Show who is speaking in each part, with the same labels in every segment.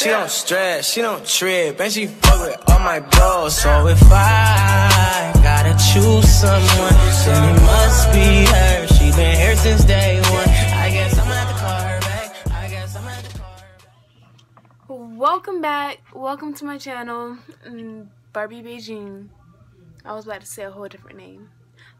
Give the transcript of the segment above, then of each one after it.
Speaker 1: She don't stress, she don't trip, and she fuck with all my bros. So if I gotta choose someone, then it must be her. She been here since day one. I guess I'm gonna have to call her back. I guess I'm gonna have to call her back.
Speaker 2: Welcome back. Welcome to my channel, mm, Barbie Beijing. I was about to say a whole different name.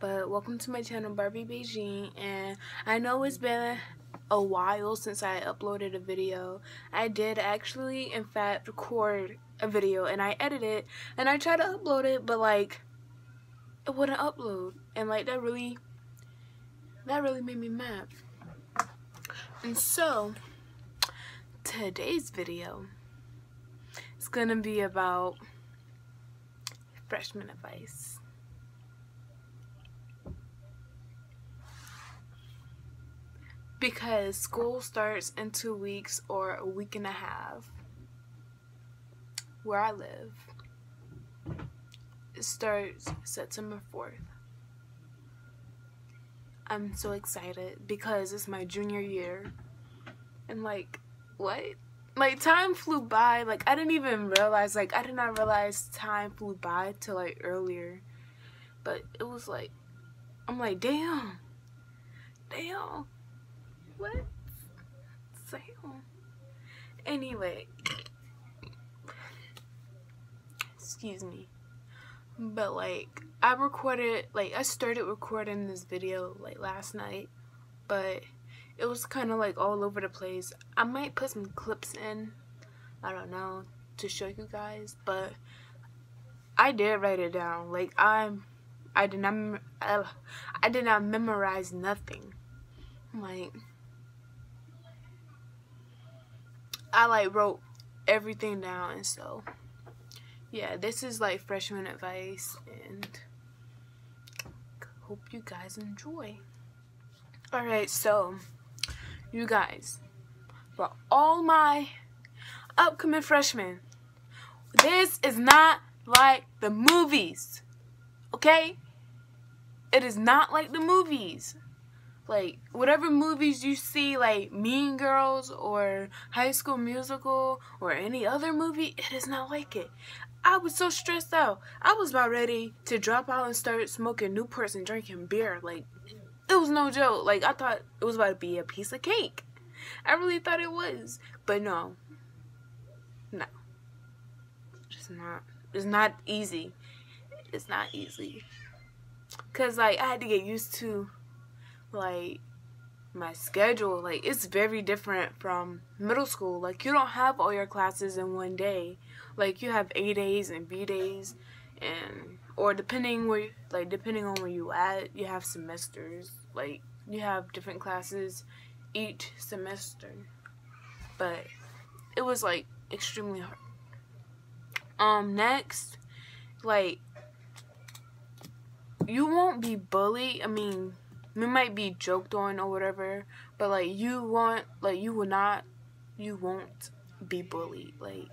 Speaker 2: But welcome to my channel, Barbie Beijing. And I know it's been a while since I uploaded a video. I did actually, in fact, record a video and I edited it and I tried to upload it, but like, it wouldn't upload. And like, that really, that really made me mad. And so, today's video is gonna be about freshman advice. Because school starts in two weeks or a week and a half. Where I live, it starts September 4th. I'm so excited because it's my junior year. And like, what? Like time flew by. Like I didn't even realize like I did not realize time flew by till like earlier. But it was like I'm like, damn. Damn. What? Damn. Anyway. Excuse me. But like I recorded like I started recording this video like last night, but it was kind of like all over the place. I might put some clips in, I don't know, to show you guys, but I did write it down. Like I'm, I did not, I did not memorize nothing. Like I like wrote everything down, and so yeah, this is like freshman advice, and hope you guys enjoy. Alright, so you guys, for all my upcoming freshmen, this is not like the movies. Okay? It is not like the movies. Like, whatever movies you see, like Mean Girls or High School Musical or any other movie, it is not like it. I was so stressed out. I was about ready to drop out and start smoking Newports and drinking beer. Like, it was no joke. Like I thought it was about to be a piece of cake. I really thought it was, but no, no, it's not. It's not easy. It's not easy. Cause like I had to get used to, like, my schedule. Like it's very different from middle school. Like you don't have all your classes in one day. Like you have A days and B days, and or depending where like depending on where you at you have semesters like you have different classes each semester but it was like extremely hard um next like you won't be bullied i mean you might be joked on or whatever but like you want like you will not you won't be bullied. Like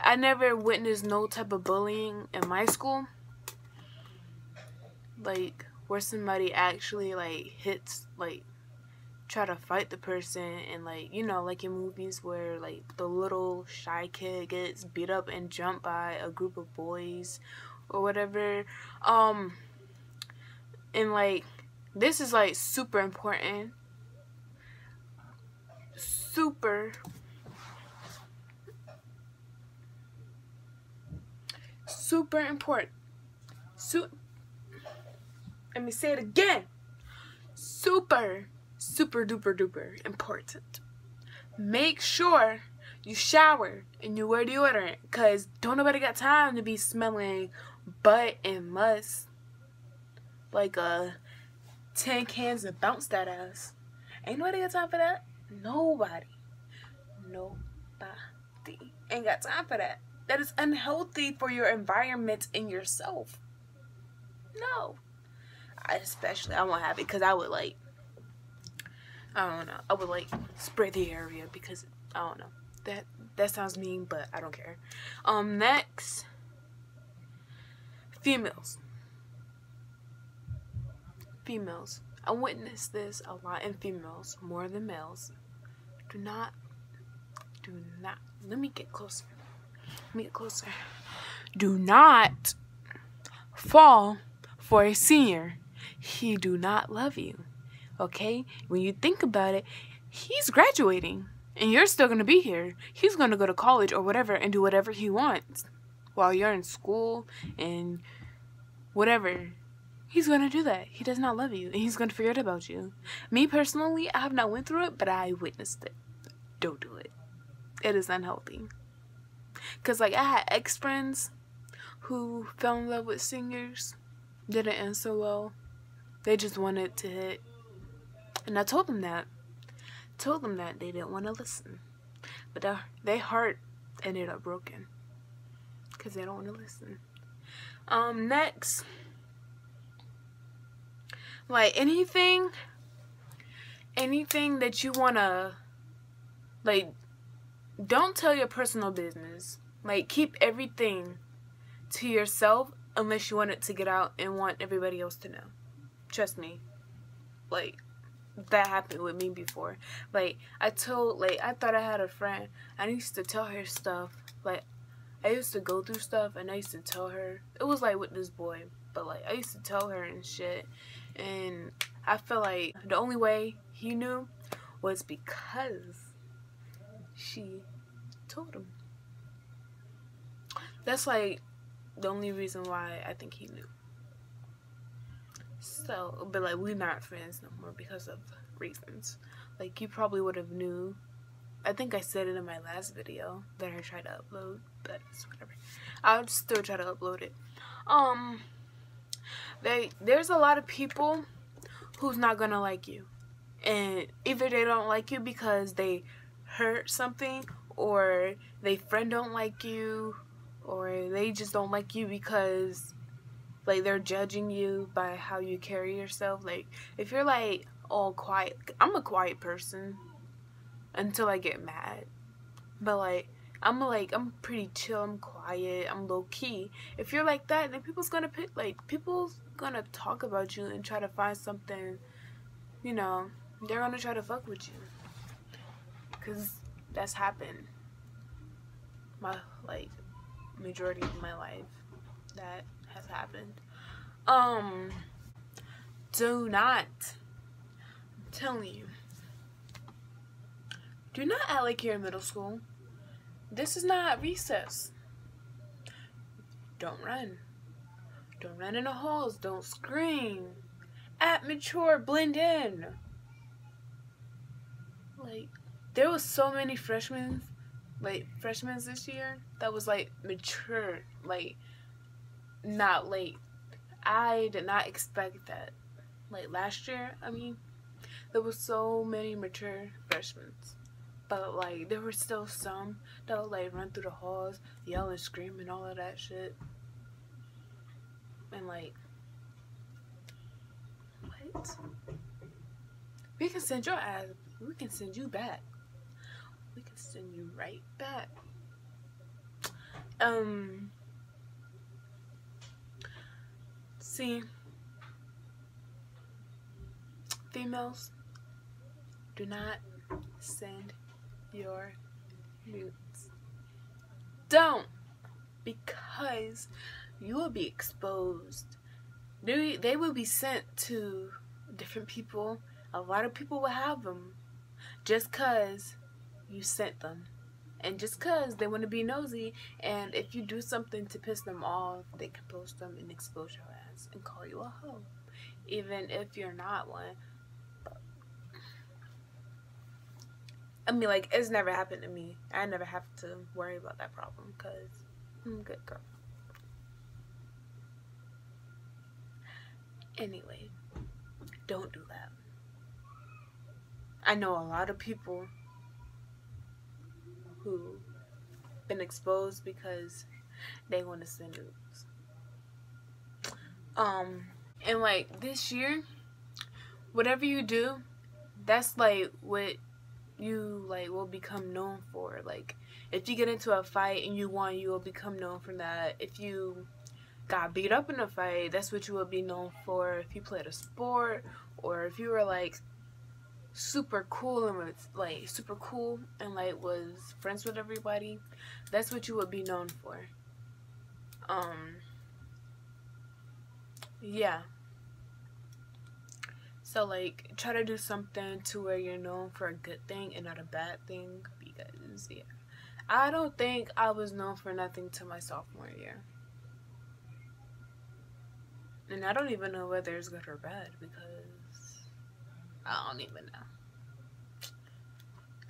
Speaker 2: i never witnessed no type of bullying in my school. Like where somebody actually like hits like try to fight the person and like you know like in movies where like the little shy kid gets beat up and jumped by a group of boys or whatever. Um and like this is like super important super super important super let me say it again. Super, super duper duper important. Make sure you shower and you wear deodorant because don't nobody got time to be smelling butt and must like uh 10 cans of bounce that ass. Ain't nobody got time for that. Nobody. Nobody. Ain't got time for that. That is unhealthy for your environment and yourself. No. I especially I won't have it because I would like I don't know I would like spray the area because I don't know that that sounds mean but I don't care um next females females I witnessed this a lot in females more than males do not do not let me get closer. Let me get closer. Do not fall for a senior. He do not love you. Okay? When you think about it, he's graduating and you're still going to be here. He's going to go to college or whatever and do whatever he wants while you're in school and whatever. He's to do that. He does not love you he's to forget about you. Me personally, I have not went through it, but I witnessed it. Don't do it. It is unhealthy. Cuz like I had ex-friends who fell in love with singers, didn't end so well. They just wanted to hit. And I told them that. Told them that they didn't want to listen. But their, heart ended up broken. Because they don't want to listen. Um, next. Like anything, anything that you want to, like, don't tell your personal business. Like, keep everything to yourself unless you want it to get out and want everybody else to know. Trust me. Like, that happened with me before. Like, I told, like, I thought I had a friend. I used to tell her stuff. Like, I used to go through stuff and I used to tell her. It was like with this boy. But, like, I used to tell her and shit. And I felt like the only way he knew was because she told him. That's like the only reason why I think he knew. So, but like we're not friends no more because of reasons. Like you probably would have knew. I think I said it in my last video that I tried to upload, but it's whatever. I'll still try to upload it. Um, they there's a lot of people who's not gonna like you, and either they don't like you because they hurt something, or they friend don't like you, or they just don't like you because like they're judging you by how you carry yourself. Like if you're like all quiet i'm a quiet person until i get mad. But like i'm like i'm pretty chill i'm quiet i'm low key if you're like that then people's gonna pick like people's gonna talk about you and try to find something you know they're gonna try to fuck with you because that's happened my like majority of my life that has happened. Um, do not, I'm telling you, do not act like you're in middle school. This is not recess. Don't run. Don't run in the halls. Don't scream. At mature. Blend in. Like, there was so many freshmen like freshmen this year that was like mature, like not late. I did not expect that. Like last year, I mean, there was so many mature freshmen. But like there were still some that would like run through the halls, yell and scream and all of that shit. And like what? We can send your ass we can send you back we can send you right back. Um, see, females, do not send your nudes. Don't, because you will be exposed. They, they will be sent to different people. A lot of people will have them just because you sent them. And just because they want to be nosy, and if you do something to piss them off, they can post them and expose your ass and call you a hoe. Even if you're not one. I mean, like, it's never happened to me. I never have to worry about that problem because I'm a good girl. Anyway, don't do that. I know a lot of people who been exposed because they want to send nudes. Um, and like this year, whatever you do, that's like what you like will become known for. Like if you get into a fight and you won, you will become known for that. If you got beat up in a fight, that's what you will be known for. If you played a sport or if you were like super cool and was like super cool and like was friends with everybody, that's what you would be known for. Um yeah. So like try to do something to where you're known for a good thing and not a bad thing because yeah. I don't think I was known for nothing to my sophomore year. And I don't even know whether it's good or bad because I don't even know.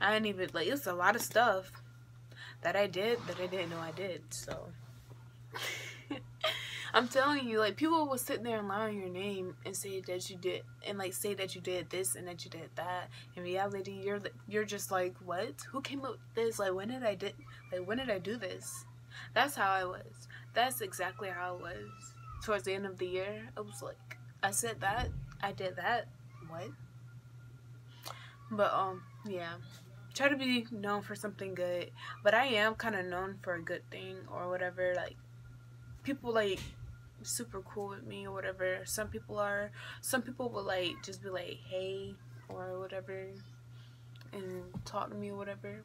Speaker 2: I didn't even like it's a lot of stuff that I did that I didn't know I did, so I'm telling you, like people will sit there and lie on your name and say that you did and like say that you did this and that you did that. In reality, you're you're just like, what? Who came up with this? Like, when did I did? Like, when did I do this? That's how I was. That's exactly how I was. Towards the end of the year, I was like, I said that, I did that. What? But um, yeah. Try to be known for something good, but I am kind of known for a good thing or whatever. Like people like super cool with me or whatever. Some people are. Some people will like just be like, hey, or whatever, and talk to me or whatever.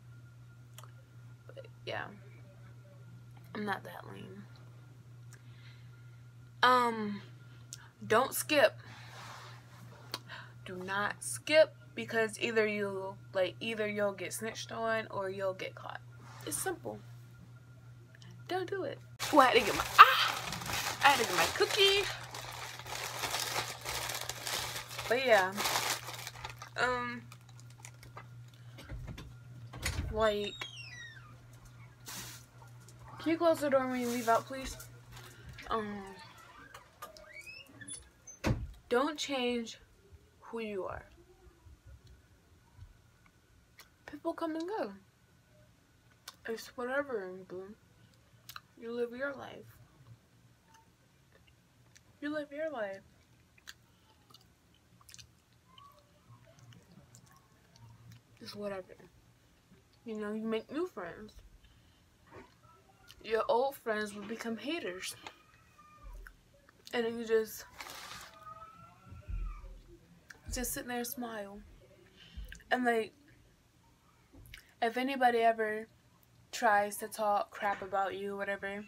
Speaker 2: But yeah, I'm not that lame. Um, don't skip. Do not skip because either you like either you'll get snitched on or you'll get caught. It's simple. Don't do it. I had to get my get my cookie. But yeah. Um like can you close the door when you leave out please? Um don't change who you are. People come and go. It's whatever, boom. You live your life. You live your life. Just whatever. You know, you make new friends. Your old friends will become haters. And you just just sit there and smile. And like if anybody ever tries to talk crap about you, whatever,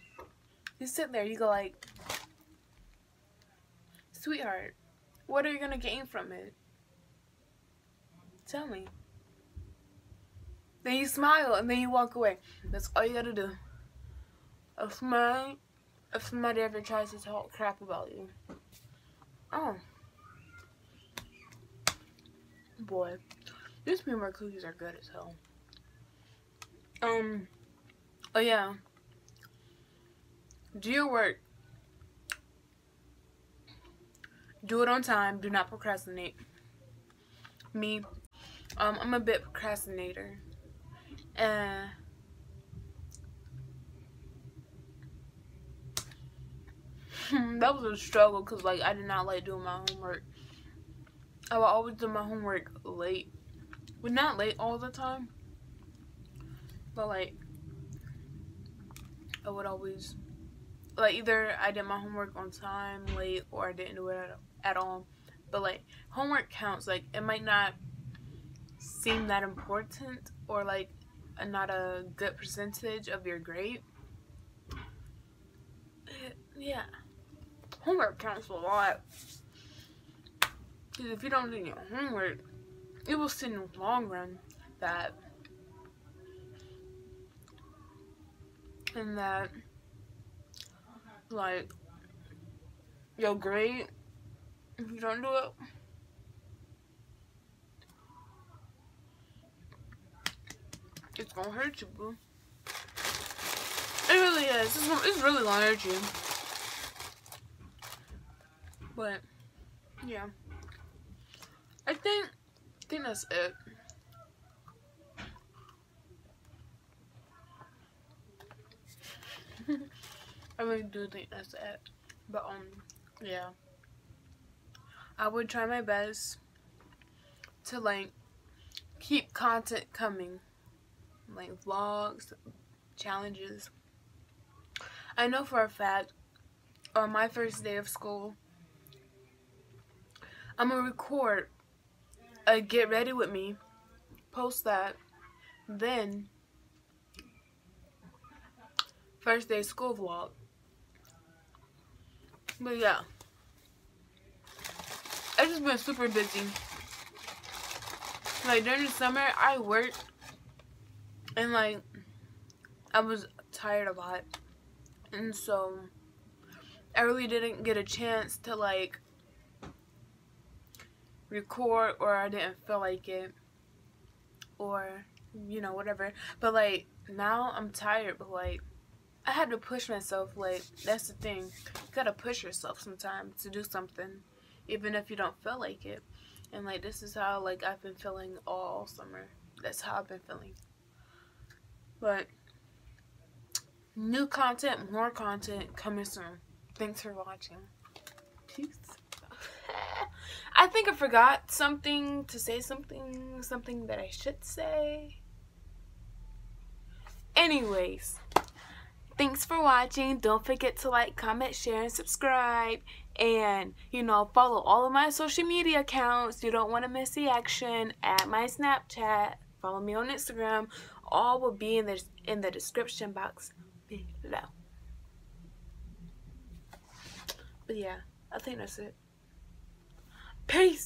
Speaker 2: you sit there, you go like, sweetheart, what are you gonna gain from it? Tell me. Then you smile and then you walk away. That's all you gotta do. If somebody, if somebody ever tries to talk crap about you, oh, boy, these peanut cookies are good as hell. Um, oh yeah. Do your work. Do it on time. Do not procrastinate. Me, um, I'm a bit procrastinator. And that was a struggle because like I did not like doing my homework. I would always do my homework late. But not late all the time. But like I would always like either I did my homework on time, late, or I didn't do it at, at all. But like homework counts. Like it might not seem that important or like a, not a good percentage of your grade. Yeah, homework counts a lot. Because if you don't do your homework, it will see in the long run that and that like your grade if you don't do it. It's gonna hurt you boo. It really is. It's, it's really gonna hurt you. But yeah. I think I think that's it. I really do think that's it. But um, yeah. I would try my best to like keep content coming, like vlogs, challenges. I know for a fact on my first day of school, I'm gonna record a get ready with me, post that, then first day school vlog. But yeah, I've just been super busy. Like during the summer, I worked and like I was tired a lot, and so I really didn't get a chance to like record or I didn't feel like it or you know whatever. But like now I'm tired but like I had to push myself like that's the thing. You gotta push yourself sometimes to do something even if you don't feel like it and like this is how like I've been feeling all summer that's how I've been feeling but new content more content coming soon thanks for watching peace I think I forgot something to say something, something that I should say. Anyways, thanks for watching. Don't forget to like, comment, share, and subscribe. And, you know, follow all of my social media accounts. You don't want to miss the action at my Snapchat. Follow me on Instagram. All will be in the, in the description box below. But yeah, I think that's it. Peace.